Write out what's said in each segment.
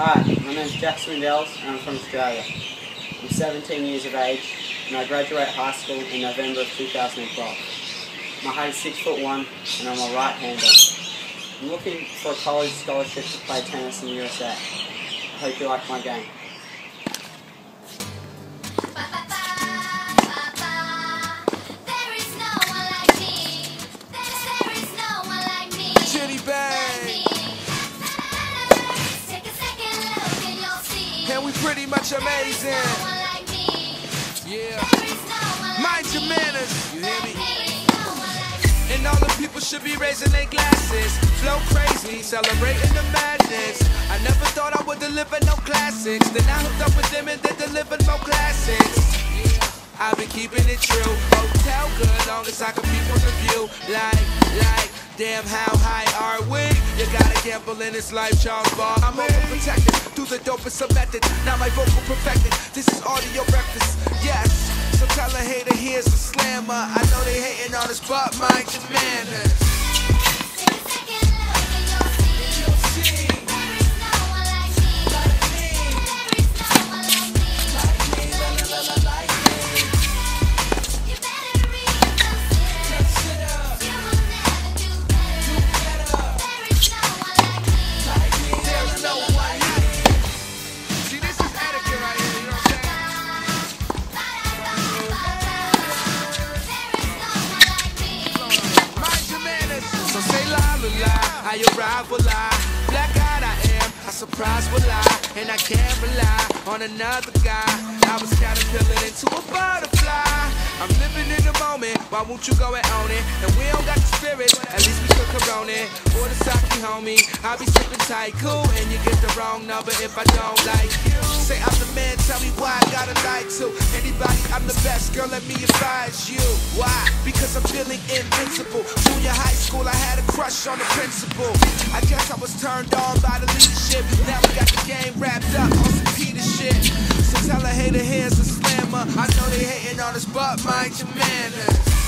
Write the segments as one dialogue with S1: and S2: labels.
S1: Hi, my name's Jack Swindells and I'm from Australia. I'm 17 years of age and I graduate high school in November of 2012. My height is 6 foot 1 and I'm a right hander. I'm looking for a college scholarship to play tennis in the USA. I hope you like my game.
S2: Pretty much amazing. Yeah. Mind your manners. You hear me? And all the people should be raising their glasses. Flow crazy, celebrating the madness. I never thought I would deliver no classics. Then I hooked up with them and they delivered more classics. I've been keeping it true. Hotel good, long as I can be from the view. Like, like, damn, how high are we? You gotta gamble in this life, Charles Bar. I'm the dopest of methods. Now my vocal perfected. This is audio breakfast. Yes. So tell a hater here's a slammer. I know they hating on us, but mind your manners. I arrive will lie. Black eyed I am, I surprise will lie. And I can't rely on another guy. I was caterpillar into a butterfly. I'm living in the moment, why won't you go and own it? And we don't got the spirit, at least we could corona it. Or the sake, homie. I'll be sipping tight, cool, and you get the wrong number if I don't like you. Say I'm the man, tell me why I gotta to anybody. I'm the best, girl. Let me advise you. Why? Because I'm feeling invincible. Junior high school, I had a crush on the principal. I guess I was turned on by the leadership. Now we got the game wrapped up on some Peter shit. So tell a hater here's a slammer. I know they hating on us, but mind your manners.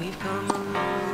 S3: We've come a long, long